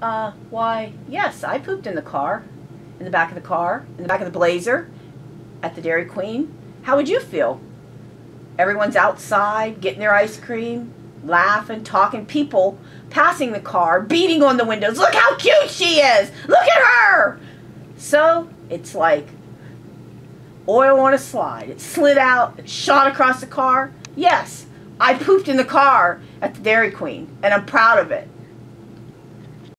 Uh, why, yes, I pooped in the car. In the back of the car, in the back of the Blazer, at the Dairy Queen. How would you feel? Everyone's outside, getting their ice cream, laughing, talking, people passing the car, beating on the windows. Look how cute she is! Look at her! So, it's like oil on a slide. It slid out, it shot across the car. Yes, I pooped in the car at the Dairy Queen, and I'm proud of it.